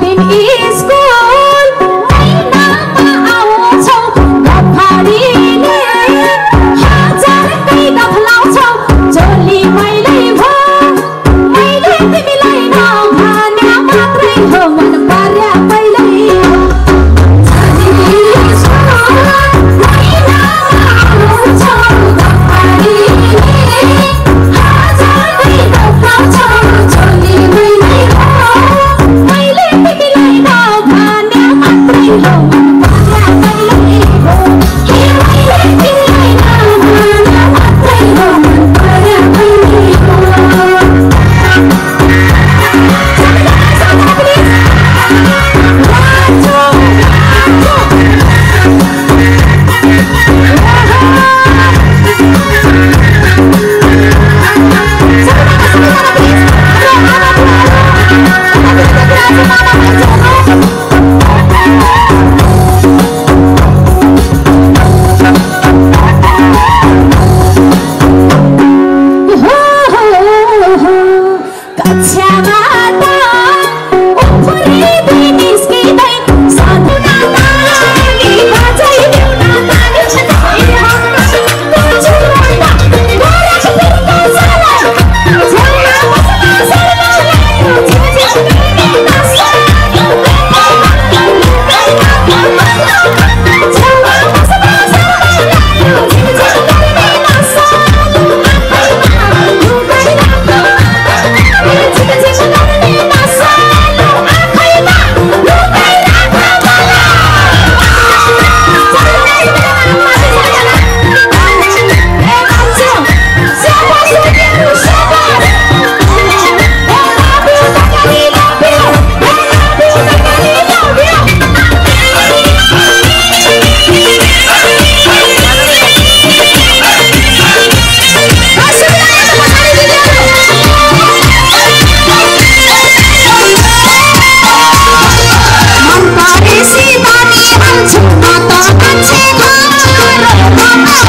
दिन स्कुल। महिनामा आउँछौ गफारीले हजारकै गफ लाउँछौ चोली मैले भो। मैले तिमीलाई नभन्या मात्रै हो मन पर्या पहिल्यै Yeah.